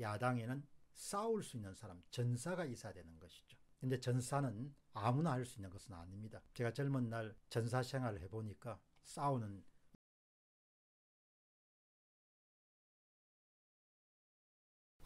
야당에는 싸울 수 있는 사람, 전사가 있어야 되는 것이죠. 근데 전사는 아무나 할 수 있는 것은 아닙니다. 제가 젊은 날 전사 생활을 해보니까 싸우는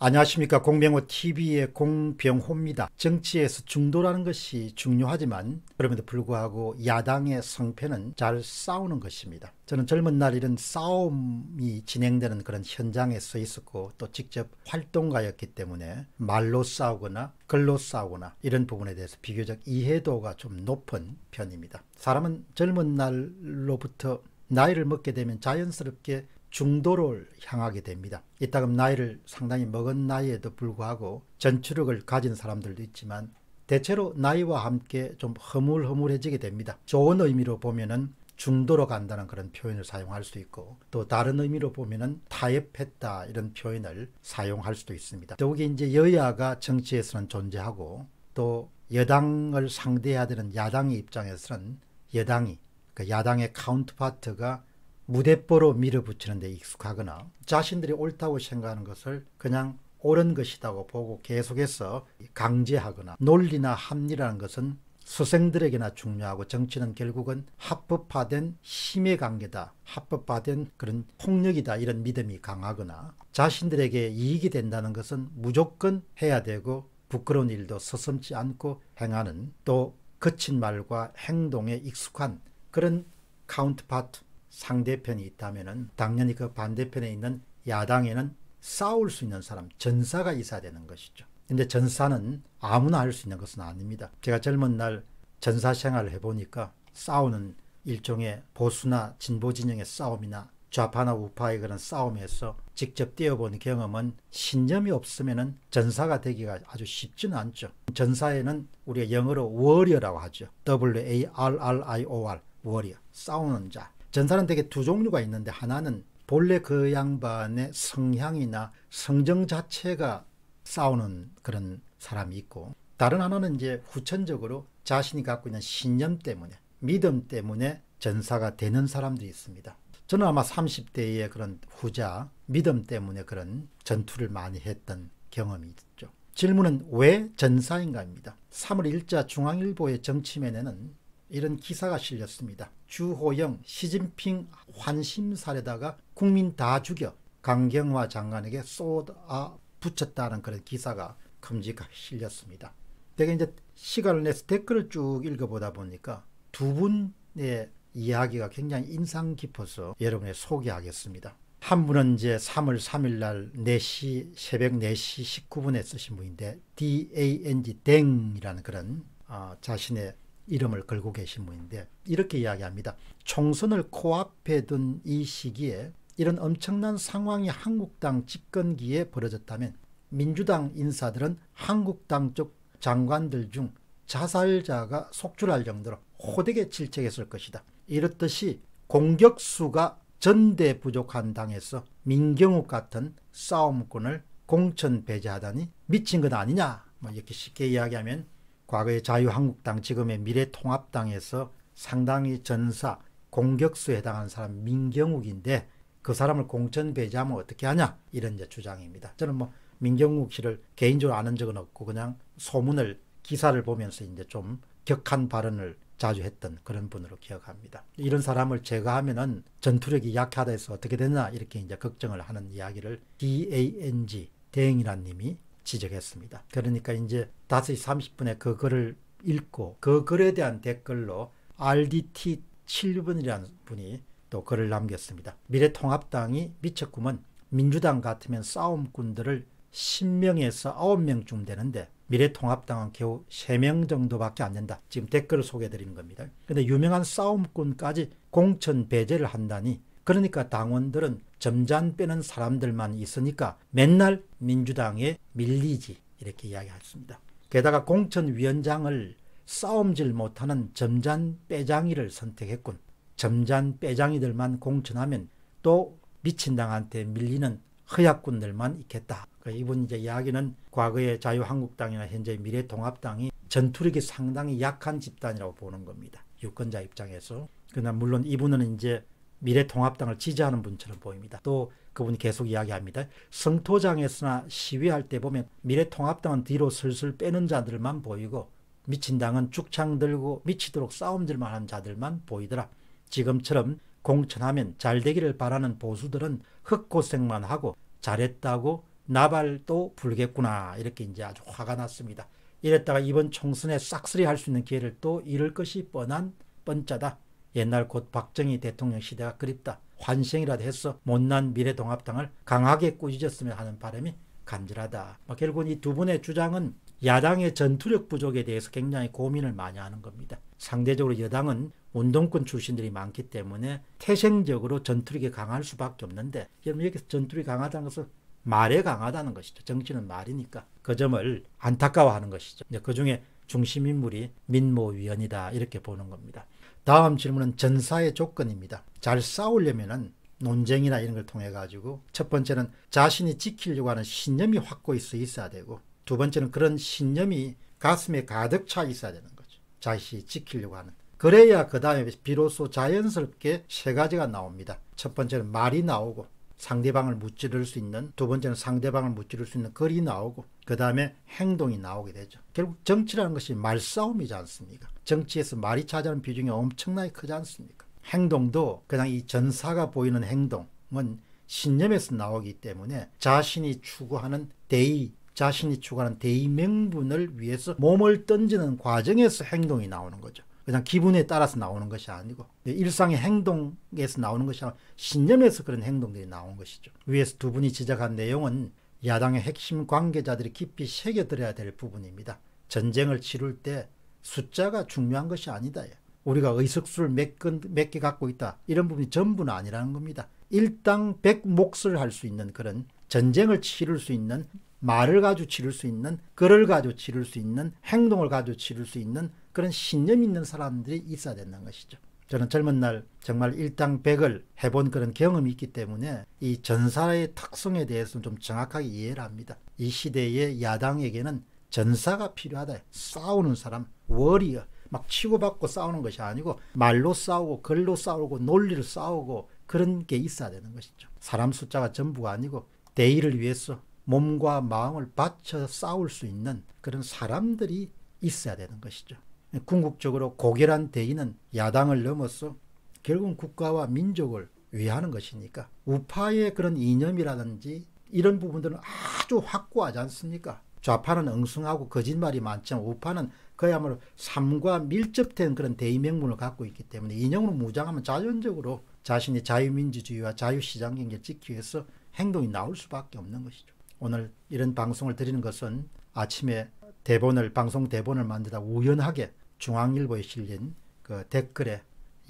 안녕하십니까 공병호 TV의 공병호입니다. 정치에서 중도라는 것이 중요하지만 그럼에도 불구하고 야당의 성패는 잘 싸우는 것입니다. 저는 젊은 날 이런 싸움이 진행되는 그런 현장에 서 있었고 또 직접 활동가였기 때문에 말로 싸우거나 글로 싸우거나 이런 부분에 대해서 비교적 이해도가 좀 높은 편입니다. 사람은 젊은 날로부터 나이를 먹게 되면 자연스럽게 중도를 향하게 됩니다. 이따금 나이를 상당히 먹은 나이에도 불구하고 전투력을 가진 사람들도 있지만 대체로 나이와 함께 좀 허물허물해지게 됩니다. 좋은 의미로 보면은 중도로 간다는 그런 표현을 사용할 수 있고 또 다른 의미로 보면은 타협했다 이런 표현을 사용할 수도 있습니다. 더욱이 이제 여야가 정치에서는 존재하고 또 여당을 상대해야 되는 야당의 입장에서는 여당이 그 야당의 카운트파트가 무대뽀로 밀어붙이는 데 익숙하거나 자신들이 옳다고 생각하는 것을 그냥 옳은 것이라고 보고 계속해서 강제하거나 논리나 합리라는 것은 수생들에게나 중요하고 정치는 결국은 합법화된 힘의 관계다. 합법화된 그런 폭력이다. 이런 믿음이 강하거나 자신들에게 이익이 된다는 것은 무조건 해야 되고 부끄러운 일도 서슴지 않고 행하는 또 거친 말과 행동에 익숙한 그런 카운트파트 상대편이 있다면 당연히 그 반대편에 있는 야당에는 싸울 수 있는 사람, 전사가 있어야 되는 것이죠. 근데 전사는 아무나 할 수 있는 것은 아닙니다. 제가 젊은 날 전사 생활을 해보니까 싸우는 일종의 보수나 진보 진영의 싸움이나 좌파나 우파의 그런 싸움에서 직접 뛰어본 경험은 신념이 없으면 전사가 되기가 아주 쉽지는 않죠. 전사에는 우리가 영어로 워리어라고 하죠. W-A-R-R-I-O-R, 워리어, 싸우는 자. 전사는 되게 두 종류가 있는데 하나는 본래 그 양반의 성향이나 성정 자체가 싸우는 그런 사람이 있고 다른 하나는 이제 후천적으로 자신이 갖고 있는 신념 때문에 믿음 때문에 전사가 되는 사람들이 있습니다. 저는 아마 30대의 그런 후자 믿음 때문에 그런 전투를 많이 했던 경험이 있죠. 질문은 왜 전사인가입니다. 3월 1자 중앙일보의 정치면에는 이런 기사가 실렸습니다. 주호영, 시진핑 환심 살에다가 국민 다 죽여 강경화 장관에게 쏟아 붙였다는 그런 기사가 큼직하게 실렸습니다. 제가 이제 시간을 내서 댓글을 쭉 읽어보다 보니까 두 분의 이야기가 굉장히 인상 깊어서 여러분에 소개하겠습니다. 한 분은 이제 3월 3일 날 4시, 새벽 4시 19분에 쓰신 분인데, DANG, 댕이라는 그런 어, 자신의 이름을 걸고 계신 분인데 이렇게 이야기합니다. 총선을 코앞에 둔 이 시기에 이런 엄청난 상황이 한국당 집권기에 벌어졌다면 민주당 인사들은 한국당 쪽 장관들 중 자살자가 속출할 정도로 호되게 질책했을 것이다. 이렇듯이 공격수가 전대 부족한 당에서 민경욱 같은 싸움꾼을 공천 배제하다니 미친 것 아니냐 뭐 이렇게 쉽게 이야기하면 과거의 자유한국당 지금의 미래통합당에서 상당히 전사 공격수에 해당하는 사람 민경욱인데 그 사람을 공천 배제하면 어떻게 하냐 이런 이제 주장입니다. 저는 뭐 민경욱 씨를 개인적으로 아는 적은 없고 그냥 소문을 기사를 보면서 이제 좀 격한 발언을 자주 했던 그런 분으로 기억합니다. 이런 사람을 제거하면은 전투력이 약하다 해서 어떻게 되나 이렇게 이제 걱정을 하는 이야기를 DANG 대행이란 님이 지적했습니다. 그러니까 이제 5시 30분에 그 글을 읽고 그 글에 대한 댓글로 RDT 7분이라는 분이 또 글을 남겼습니다. 미래통합당이 미쳤구먼 민주당 같으면 싸움꾼들을 10명에서 9명쯤 되는데 미래통합당은 겨우 3명 정도밖에 안 된다. 지금 댓글을 소개해 드리는 겁니다. 근데 유명한 싸움꾼까지 공천 배제를 한다니 그러니까 당원들은 점잔 빼는 사람들만 있으니까 맨날 민주당에 밀리지 이렇게 이야기했습니다. 게다가 공천위원장을 싸움질 못하는 점잔 빼장이를 선택했군. 점잔 빼장이들만 공천하면 또 미친당한테 밀리는 허약꾼들만 있겠다. 그러니까 이분 이제 이야기는 과거의 자유한국당이나 현재 미래통합당이 전투력이 상당히 약한 집단이라고 보는 겁니다. 유권자 입장에서. 그러나 물론 이분은 이제 미래통합당을 지지하는 분처럼 보입니다. 또 그분이 계속 이야기합니다. 성토장에서나 시위할 때 보면 미래통합당은 뒤로 슬슬 빼는 자들만 보이고 미친 당은 죽창 들고 미치도록 싸움질만 하는 자들만 보이더라. 지금처럼 공천하면 잘 되기를 바라는 보수들은 흑고생만 하고 잘했다고 나발도 불겠구나 이렇게 이제 아주 화가 났습니다. 이랬다가 이번 총선에 싹쓸이 할 수 있는 기회를 또 잃을 것이 뻔한 뻔짜다. 옛날 곧 박정희 대통령 시대가 그립다. 환생이라도 해서 못난 미래통합당을 강하게 꾸짖었으면 하는 바람이 간절하다. 뭐 결국 이두 분의 주장은 야당의 전투력 부족에 대해서 굉장히 고민을 많이 하는 겁니다. 상대적으로 여당은 운동권 출신들이 많기 때문에 태생적으로 전투력이 강할 수밖에 없는데 여러분 여기서 전투력이 강하다는 것은 말에 강하다는 것이죠. 정치는 말이니까 그 점을 안타까워하는 것이죠. 그 중에 중심 인물이 민모 위원이다 이렇게 보는 겁니다. 다음 질문은 전사의 조건입니다. 잘 싸우려면은 논쟁이나 이런 걸 통해 가지고 첫 번째는 자신이 지키려고 하는 신념이 확고히 있어야 되고 두 번째는 그런 신념이 가슴에 가득 차 있어야 되는 거죠. 자신이 지키려고 하는. 그래야 그 다음에 비로소 자연스럽게 세 가지가 나옵니다. 첫 번째는 말이 나오고 상대방을 무찌를 수 있는 두 번째는 상대방을 무찌를 수 있는 글이 나오고 그 다음에 행동이 나오게 되죠. 결국 정치라는 것이 말싸움이지 않습니까? 정치에서 말이 차지하는 비중이 엄청나게 크지 않습니까? 행동도 그냥 이 전사가 보이는 행동은 신념에서 나오기 때문에 자신이 추구하는 대의, 자신이 추구하는 대의 명분을 위해서 몸을 던지는 과정에서 행동이 나오는 거죠. 그냥 기분에 따라서 나오는 것이 아니고 일상의 행동에서 나오는 것이 아니라 신념에서 그런 행동들이 나온 것이죠. 위에서 두 분이 지적한 내용은 야당의 핵심 관계자들이 깊이 새겨들어야 될 부분입니다. 전쟁을 치룰 때 숫자가 중요한 것이 아니다. 우리가 의석수를 몇 개 갖고 있다. 이런 부분이 전부는 아니라는 겁니다. 일당 백 몫을 할 수 있는 그런 전쟁을 치를 수 있는 말을 가지고 치를 수 있는 글을 가지고 치를 수 있는 행동을 가지고 치를 수 있는 그런 신념 있는 사람들이 있어야 된다는 것이죠. 저는 젊은 날 정말 일당 백을 해본 그런 경험이 있기 때문에 이 전사의 특성에 대해서는 좀 정확하게 이해를 합니다. 이 시대의 야당에게는 전사가 필요하다. 싸우는 사람, 워리어. 막 치고받고 싸우는 것이 아니고 말로 싸우고 글로 싸우고 논리를 싸우고 그런 게 있어야 되는 것이죠. 사람 숫자가 전부가 아니고 대의를 위해서 몸과 마음을 바쳐 싸울 수 있는 그런 사람들이 있어야 되는 것이죠. 궁극적으로 고결한 대의는 야당을 넘어서 결국은 국가와 민족을 위하는 것이니까 우파의 그런 이념이라든지 이런 부분들은 아주 확고하지 않습니까? 좌파는 엉성하고 거짓말이 많지만 우파는 그야말로 삶과 밀접된 그런 대의명분을 갖고 있기 때문에 이념으로 무장하면 자연적으로 자신의 자유민주주의와 자유시장 경제를 지키기 위해서 행동이 나올 수밖에 없는 것이죠. 오늘 이런 방송을 드리는 것은 아침에 대본을 방송 대본을 만들다 우연하게 중앙일보에 실린 그 댓글에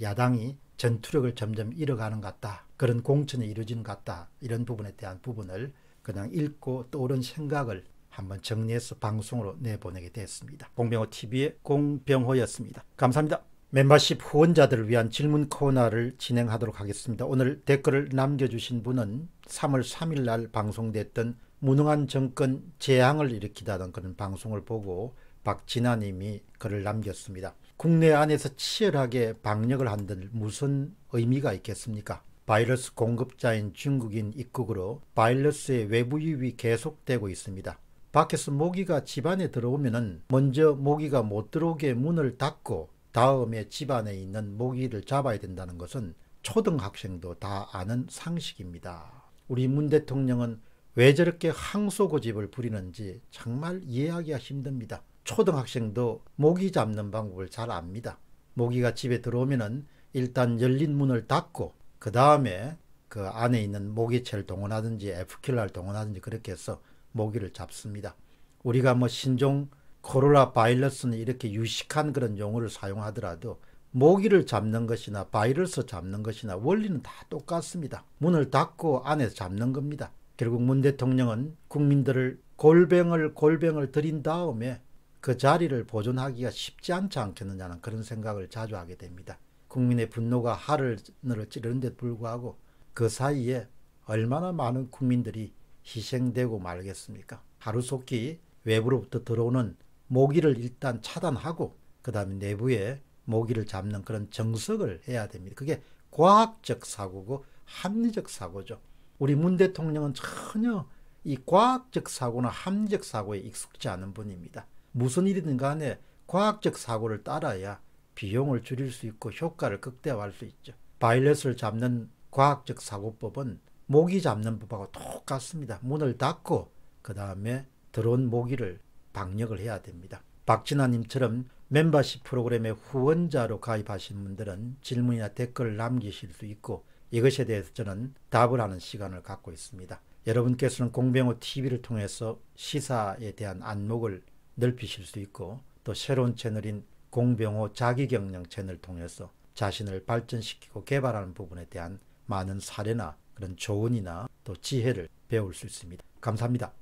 야당이 전투력을 점점 잃어가는 것 같다. 그런 공천이 이루어지는 것 같다. 이런 부분에 대한 부분을 그냥 읽고 떠오른 생각을 한번 정리해서 방송으로 내보내게 됐습니다. 공병호 TV의 공병호였습니다. 감사합니다. 멤버십 후원자들을 위한 질문 코너를 진행하도록 하겠습니다. 오늘 댓글을 남겨주신 분은 3월 3일 날 방송됐던 무능한 정권 재앙을 일으키다던 그런 방송을 보고 박진아 님이 글을 남겼습니다. 국내 안에서 치열하게 방역을 한들 무슨 의미가 있겠습니까? 바이러스 공급자인 중국인 입국으로 바이러스의 외부 유입이 계속되고 있습니다. 밖에서 모기가 집안에 들어오면 먼저 모기가 못 들어오게 문을 닫고 다음에 집안에 있는 모기를 잡아야 된다는 것은 초등학생도 다 아는 상식입니다. 우리 문 대통령은 왜 저렇게 항소고집을 부리는지 정말 이해하기가 힘듭니다. 초등학생도 모기 잡는 방법을 잘 압니다. 모기가 집에 들어오면은 일단 열린 문을 닫고 그 다음에 그 안에 있는 모기채를 동원하든지 F킬러를 동원하든지 그렇게 해서 모기를 잡습니다. 우리가 뭐 신종 코로나 바이러스는 이렇게 유식한 그런 용어를 사용하더라도 모기를 잡는 것이나 바이러스 잡는 것이나 원리는 다 똑같습니다. 문을 닫고 안에서 잡는 겁니다. 결국 문 대통령은 국민들을 골병을 골병을 들인 다음에 그 자리를 보존하기가 쉽지 않지 않겠느냐는 그런 생각을 자주 하게 됩니다. 국민의 분노가 하늘을 찌르는데 불구하고 그 사이에 얼마나 많은 국민들이 희생되고 말겠습니까? 하루속히 외부로부터 들어오는 모기를 일단 차단하고 그 다음에 내부에 모기를 잡는 그런 정석을 해야 됩니다. 그게 과학적 사고고 합리적 사고죠. 우리 문 대통령은 전혀 이 과학적 사고나 함적 사고에 익숙지 않은 분입니다. 무슨 일이든 간에 과학적 사고를 따라야 비용을 줄일 수 있고 효과를 극대화할 수 있죠. 바이러스를 잡는 과학적 사고법은 모기 잡는 법하고 똑같습니다. 문을 닫고 그 다음에 들어온 모기를 방역을 해야 됩니다. 박진아님처럼 멤버십 프로그램에 후원자로 가입하신 분들은 질문이나 댓글을 남기실 수 있고 이것에 대해서 저는 답을 하는 시간을 갖고 있습니다. 여러분께서는 공병호 TV를 통해서 시사에 대한 안목을 넓히실 수 있고 또 새로운 채널인 공병호 자기경영 채널을 통해서 자신을 발전시키고 개발하는 부분에 대한 많은 사례나 그런 조언이나 또 지혜를 배울 수 있습니다. 감사합니다.